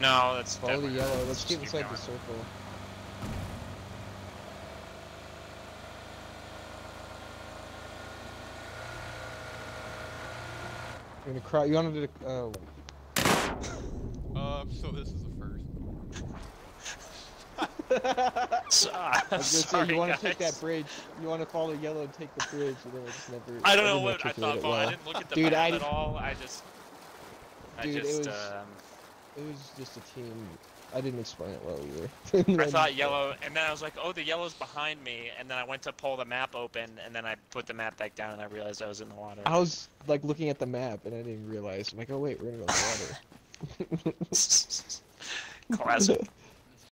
No, that's Follow the yellow. Let's just get keep inside going. the circle. You're gonna cry. You wanted to. Oh. Um, so this is the first. I was gonna say sorry, you want to take that bridge. You want to follow yellow and take the bridge, and then it's never. I don't know what I thought. it Well, I didn't look at the Dude, map I- at all. I just, I Dude, it was- um, It was just a team. I didn't explain it well either. I thought yellow, and then I was like, oh, the yellow's behind me, and then I went to pull the map open, and then I put the map back down, and I realized I was in the water. I was like looking at the map, and I didn't realize. I'm like, oh wait, we're in the water. Classic.